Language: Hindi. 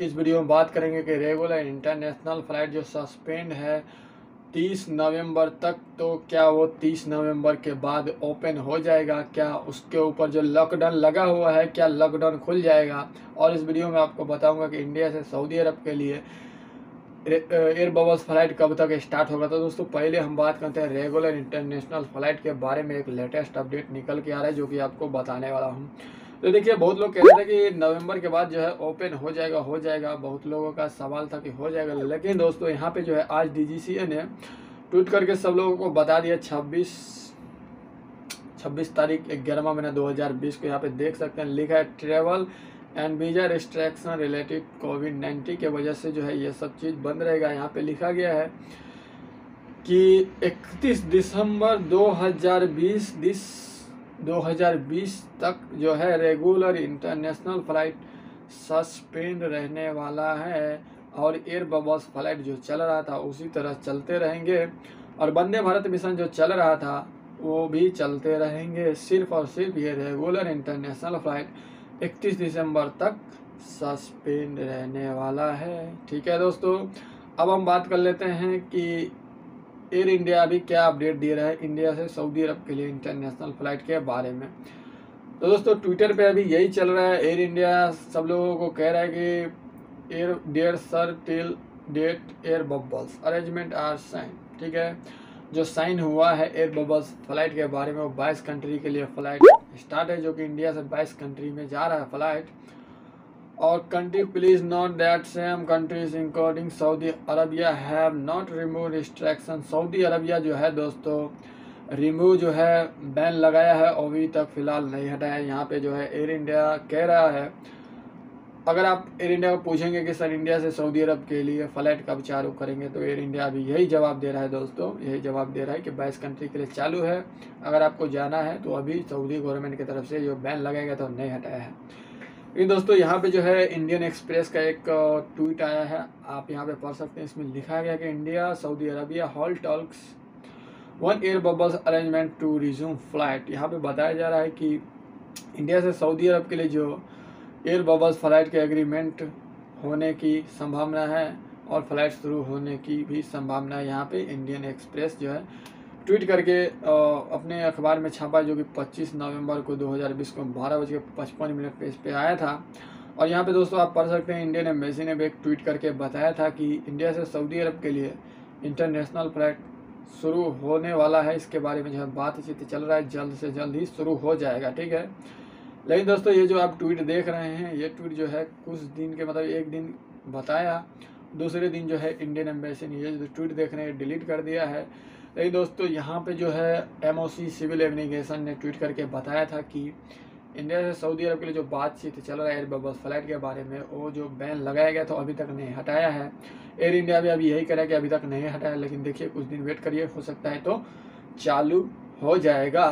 की इस वीडियो में बात करेंगे कि रेगुलर इंटरनेशनल फ़्लाइट जो सस्पेंड है 30 नवंबर तक तो क्या वो 30 नवंबर के बाद ओपन हो जाएगा? क्या उसके ऊपर जो लॉकडाउन लगा हुआ है, क्या लॉकडाउन खुल जाएगा? और इस वीडियो में आपको बताऊँगा कि इंडिया से सऊदी अरब के लिए एयर बबल्स फ़्लाइट कब तक स्टार्ट होगा। तो दोस्तों, पहले हम बात करते हैं रेगुलर इंटरनेशनल फ़्लाइट के बारे में। एक लेटेस्ट अपडेट निकल के आ रहा है, जो कि आपको बताने वाला हूँ। तो देखिए, बहुत लोग कह रहे थे कि नवंबर के बाद जो है ओपन हो जाएगा हो जाएगा। बहुत लोगों का सवाल था कि हो जाएगा, लेकिन दोस्तों, यहाँ पे जो है आज डीजीसीए ने ट्वीट करके सब लोगों को बता दिया, छब्बीस छब्बीस तारीख ग्यारहवा महीना 2020 को यहाँ पे देख सकते हैं। लिखा है, travel and visa restriction related covid nineteen के वजह से जो है ये सब चीज़ बंद रहेगा। यहाँ पे लिखा गया है कि 31 दिसंबर 2020 दिस 2020 तक जो है रेगुलर इंटरनेशनल फ़्लाइट सस्पेंड रहने वाला है और एयर बबल्स फ़्लाइट जो चल रहा था उसी तरह चलते रहेंगे। और वंदे भारत मिशन जो चल रहा था, वो भी चलते रहेंगे। सिर्फ़ और सिर्फ़ ये रेगुलर इंटरनेशनल फ़्लाइट 31 दिसंबर तक सस्पेंड रहने वाला है। ठीक है दोस्तों, अब हम बात कर लेते हैं कि एयर इंडिया अभी क्या अपडेट दे रहा है? इंडिया से सऊदी अरब के लिए इंटरनेशनल फ़्लाइट के बारे में। तो दोस्तों ट्विटर पे अभी यही चल रहा है। एयर इंडिया सब लोगों को कह रहा है कि air there sir till date air bubbles arrangement are sign ठीक है? जो साइन हुआ है एयर बबल्स फ़्लाइट के बारे में, वो बाईस कंट्री के लिए फ़्लाइट स्टार्ट है, जो कि इंडिया से बाईस कंट्री में जा रहा है फ़्लाइट और country please note that same countries including Saudi Arabia have not remove restriction Saudi Arabia जो है दोस्तों रिमूव जो है बैन लगाया है, अभी तक फ़िलहाल नहीं हटाया यहाँ पे जो है एयर इंडिया कह रहा है। अगर आप एयर इंडिया को पूछेंगे कि सर इंडिया से सऊदी अरब के लिए फ़्लाइट कब चालू करेंगे तो एयर इंडिया अभी यही जवाब दे रहा है दोस्तों। यही जवाब दे रहा है कि बाईस कंट्री के लिए चालू है। अगर आपको जाना है तो अभी सऊदी गवर्नमेंट की तरफ़ से जो बैन लगेगा तो नहीं हटाया है। लेकिन दोस्तों, यहाँ पे जो है इंडियन एक्सप्रेस का एक ट्वीट आया है। आप यहाँ पे पढ़ सकते हैं। इसमें लिखा गया कि India Saudi Arabia hold talks on air bubbles arrangement to resume flight यहाँ पे बताया जा रहा है कि इंडिया से सऊदी अरब के लिए जो एयर बबल्स फ़्लाइट के एग्रीमेंट होने की संभावना है और फ़्लाइट शुरू होने की भी संभावना है। यहाँ पे इंडियन एक्सप्रेस जो है ट्वीट करके अपने अखबार में छापा जो कि 25 नवंबर को 2020 को बारह बज के पचपन मिनट पे इस पे आया था। और यहाँ पे दोस्तों आप पढ़ सकते हैं, इंडियन एम्बेसी ने भी एक ट्वीट करके बताया था कि इंडिया से सऊदी अरब के लिए इंटरनेशनल फ़्लाइट शुरू होने वाला है। इसके बारे में जो है बातचीत चल रहा है, जल्द से जल्द ही शुरू हो जाएगा, ठीक है? लेकिन दोस्तों ये जो आप ट्वीट देख रहे हैं, ये ट्वीट जो है कुछ दिन के मतलब एक दिन बताया दूसरे दिन जो है इंडियन एम्बेसी ने जो ट्वीट देख रहे हैं डिलीट कर दिया है। लेकिन दोस्तों, यहाँ पे जो है एमओसी सिविल एविगेशन ने ट्वीट करके बताया था कि इंडिया से सऊदी अरब के लिए जो बातचीत चल रहा है एयर बबल्स फ़्लाइट के बारे में, वो जो बैन लगाया गया तो अभी तक नहीं हटाया है। एयर इंडिया भी अभी यही करा कि अभी तक नहीं हटाया, लेकिन देखिए, कुछ दिन वेट करिए, हो सकता है तो चालू हो जाएगा।